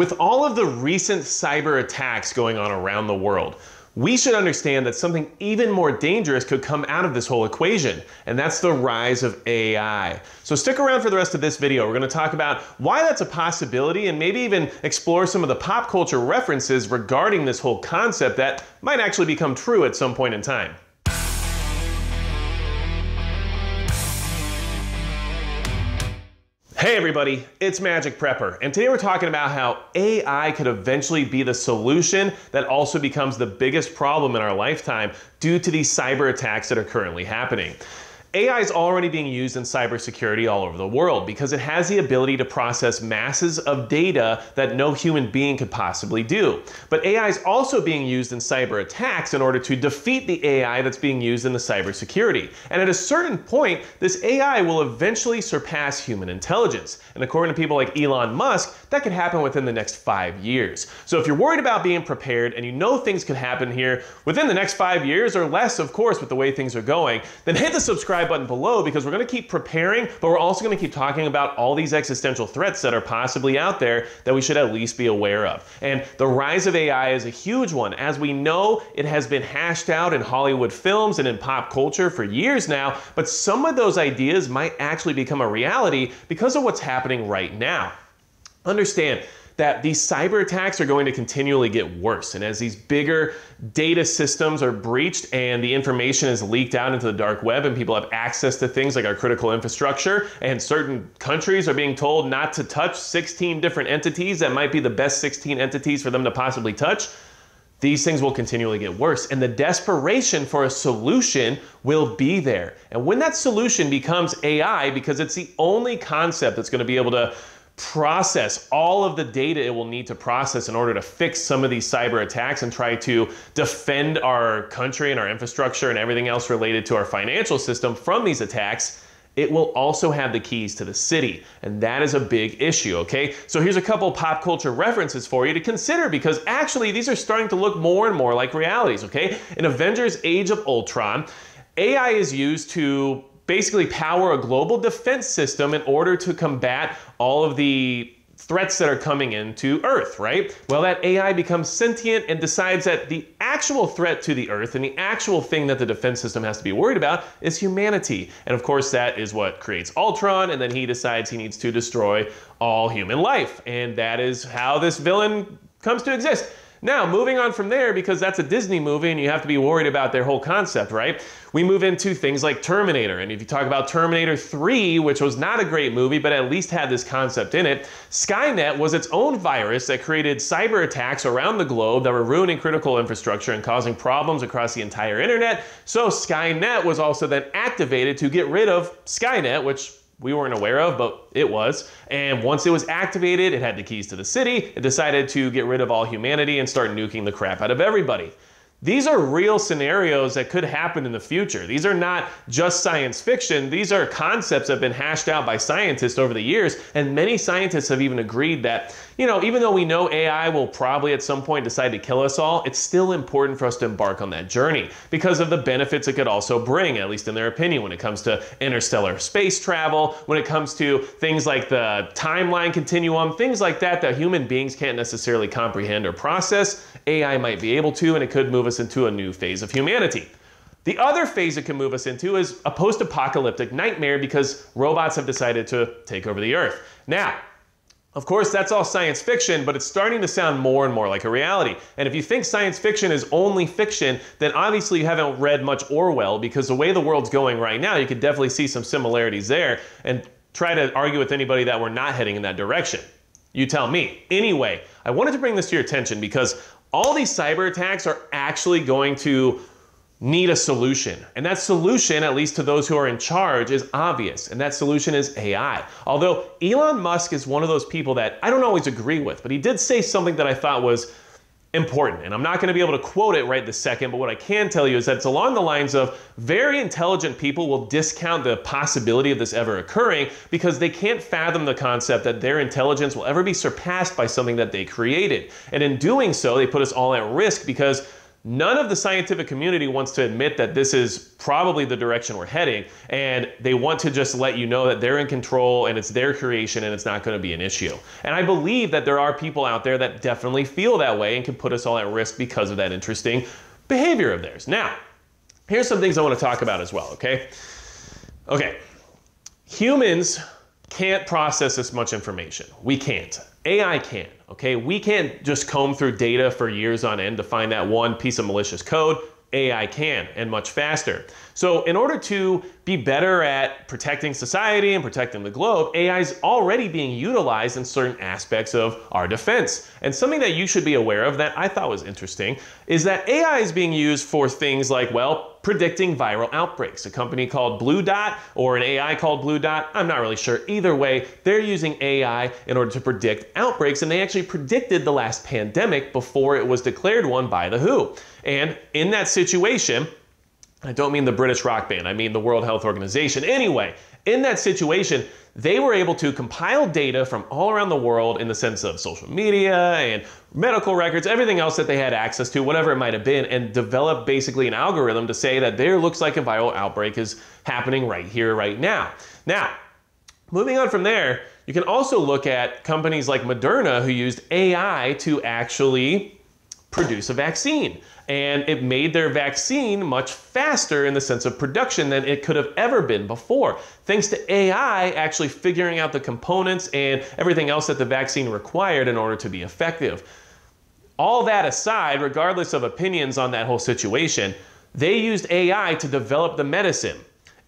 With all of the recent cyber attacks going on around the world, we should understand that something even more dangerous could come out of this whole equation, and that's the rise of AI. So stick around for the rest of this video. We're going to talk about why that's a possibility and maybe even explore some of the pop culture references regarding this whole concept that might actually become true at some point in time. Hey everybody, it's Magic Prepper, and today we're talking about how AI could eventually be the solution that also becomes the biggest problem in our lifetime due to these cyber attacks that are currently happening. AI is already being used in cybersecurity all over the world because it has the ability to process masses of data that no human being could possibly do. But AI is also being used in cyber attacks in order to defeat the AI that's being used in the cybersecurity. And at a certain point, this AI will eventually surpass human intelligence. And according to people like Elon Musk, that could happen within the next five years. So if you're worried about being prepared and you know things could happen here within the next five years or less, of course, with the way things are going, then hit the subscribe subscribe button below because we're going to keep preparing, but we're also going to keep talking about all these existential threats that are possibly out there that we should at least be aware of. And the rise of AI is a huge one. As we know, it has been hashed out in Hollywood films and in pop culture for years now, but some of those ideas might actually become a reality because of what's happening right now. Understand, that these cyber attacks are going to continually get worse. And as these bigger data systems are breached and the information is leaked out into the dark web and people have access to things like our critical infrastructure, and certain countries are being told not to touch 16 different entities that might be the best 16 entities for them to possibly touch, these things will continually get worse. And the desperation for a solution will be there. And when that solution becomes AI, because it's the only concept that's going to be able to process all of the data it will need to process in order to fix some of these cyber attacks and try to defend our country and our infrastructure and everything else related to our financial system from these attacks, it will also have the keys to the city. And that is a big issue, okay? So here's a couple pop culture references for you to consider because actually these are starting to look more and more like realities, okay? In Avengers Age of Ultron, AI is used to basically power a global defense system in order to combat all of the threats that are coming into Earth, right? Well, that AI becomes sentient and decides that the actual threat to the Earth and the actual thing that the defense system has to be worried about is humanity. And of course, that is what creates Ultron, and then he decides he needs to destroy all human life. And that is how this villain comes to exist. Now, moving on from there, because that's a Disney movie and you have to be worried about their whole concept, right? We move into things like Terminator. And if you talk about Terminator 3, which was not a great movie, but at least had this concept in it, Skynet was its own virus that created cyber attacks around the globe that were ruining critical infrastructure and causing problems across the entire internet. So Skynet was also then activated to get rid of Skynet, which we weren't aware of, but it was. And once it was activated, it had the keys to the city. It decided to get rid of all humanity and start nuking the crap out of everybody. These are real scenarios that could happen in the future. These are not just science fiction. These are concepts that have been hashed out by scientists over the years. And many scientists have even agreed that, you know, even though we know AI will probably at some point decide to kill us all, it's still important for us to embark on that journey because of the benefits it could also bring, at least in their opinion, when it comes to interstellar space travel, when it comes to things like the timeline continuum, things like that that human beings can't necessarily comprehend or process. AI might be able to, and it could move us into a new phase of humanity. The other phase it can move us into is a post apocalyptic nightmare because robots have decided to take over the earth. Now, of course, that's all science fiction, but it's starting to sound more and more like a reality. And if you think science fiction is only fiction, then obviously you haven't read much Orwell because the way the world's going right now, you could definitely see some similarities there and try to argue with anybody that we're not heading in that direction. You tell me. Anyway, I wanted to bring this to your attention because all these cyber attacks are actually going to need a solution. And that solution, at least to those who are in charge, is obvious. And that solution is AI. Although Elon Musk is one of those people that I don't always agree with, but he did say something that I thought was important. And I'm not going to be able to quote it right this second, but what I can tell you is that it's along the lines of very intelligent people will discount the possibility of this ever occurring because they can't fathom the concept that their intelligence will ever be surpassed by something that they created. And in doing so, they put us all at risk because None of the scientific community wants to admit that this is probably the direction we're heading, and they want to just let you know that they're in control and it's their creation and it's not going to be an issue. And I believe that there are people out there that definitely feel that way and can put us all at risk because of that interesting behavior of theirs. Now, here's some things I want to talk about as well, okay? Okay, humans can't process this much information. We can't. AI can, okay? We can't just comb through data for years on end to find that one piece of malicious code. AI can and much faster. So in order to be better at protecting society and protecting the globe, AI is already being utilized in certain aspects of our defense. And something that you should be aware of that I thought was interesting is that AI is being used for things like, well, predicting viral outbreaks. A company called Blue Dot or an AI called Blue Dot, I'm not really sure. Either way, they're using AI in order to predict outbreaks, and they actually predicted the last pandemic before it was declared one by the WHO. And in that situation, I don't mean the British rock band, I mean the World Health Organization. Anyway, in that situation, they were able to compile data from all around the world in the sense of social media and medical records, everything else that they had access to, whatever it might have been, and develop basically an algorithm to say that there looks like a viral outbreak is happening right here, right now. Now, moving on from there, you can also look at companies like Moderna who used AI to actually produce a vaccine. And it made their vaccine much faster in the sense of production than it could have ever been before. Thanks to AI actually figuring out the components and everything else that the vaccine required in order to be effective. All that aside, regardless of opinions on that whole situation, they used AI to develop the medicine.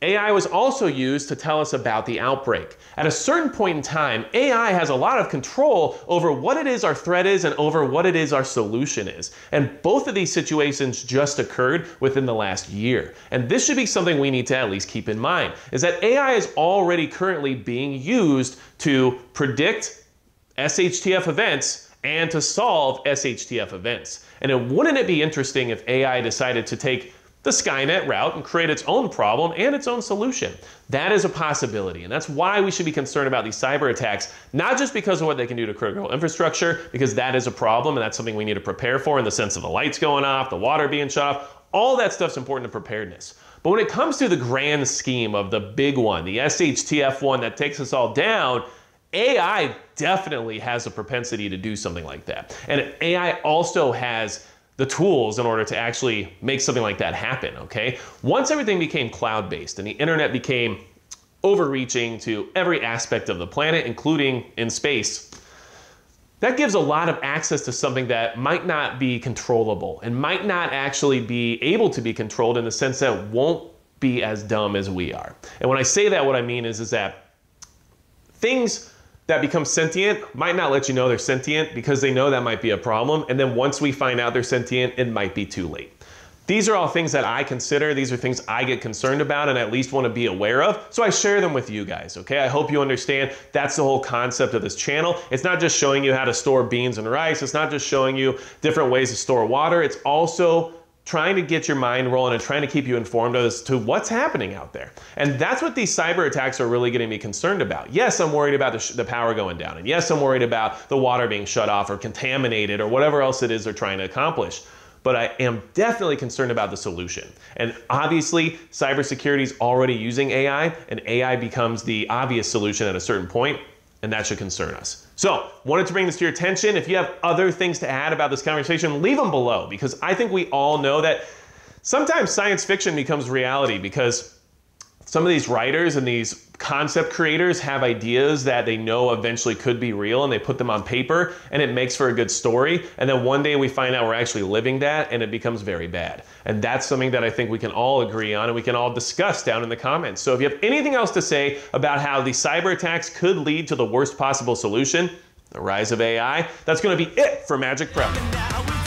AI was also used to tell us about the outbreak. At a certain point in time, AI has a lot of control over what it is our threat is and over what it is our solution is. And both of these situations just occurred within the last year. And this should be something we need to at least keep in mind, is that AI is already currently being used to predict SHTF events and to solve SHTF events. And it, wouldn't it be interesting if AI decided to take the Skynet route and create its own problem and its own solution. That is a possibility, and that's why we should be concerned about these cyber attacks, not just because of what they can do to critical infrastructure, because that is a problem and that's something we need to prepare for in the sense of the lights going off, the water being shut off. All that stuff's important to preparedness. But when it comes to the grand scheme of the big one, the SHTF one that takes us all down, AI definitely has a propensity to do something like that. And AI also has the tools in order to actually make something like that happen, okay? Once everything became cloud based and the internet became overreaching to every aspect of the planet, including in space, that gives a lot of access to something that might not be controllable and might not actually be able to be controlled in the sense that won't be as dumb as we are. And when I say that, what I mean is, is that things that become sentient might not let you know they're sentient because they know that might be a problem. And then once we find out they're sentient, it might be too late. These are all things that I consider. These are things I get concerned about and at least want to be aware of. So I share them with you guys, okay? I hope you understand that's the whole concept of this channel. It's not just showing you how to store beans and rice. It's not just showing you different ways to store water. It's also trying to get your mind rolling and trying to keep you informed as to what's happening out there. And that's what these cyber attacks are really getting me concerned about. Yes, I'm worried about the, the, power going down. And yes, I'm worried about the water being shut off or contaminated or whatever else it is they're trying to accomplish. But I am definitely concerned about the solution. And obviously, cybersecurity is already using AI, and AI becomes the obvious solution at a certain point and that should concern us. So, wanted to bring this to your attention. If you have other things to add about this conversation, leave them below because I think we all know that sometimes science fiction becomes reality because some of these writers and these concept creators have ideas that they know eventually could be real and they put them on paper and it makes for a good story. And then one day we find out we're actually living that and it becomes very bad. And that's something that I think we can all agree on and we can all discuss down in the comments. So if you have anything else to say about how the cyber attacks could lead to the worst possible solution, the rise of AI, that's going to be it for Magic Prep.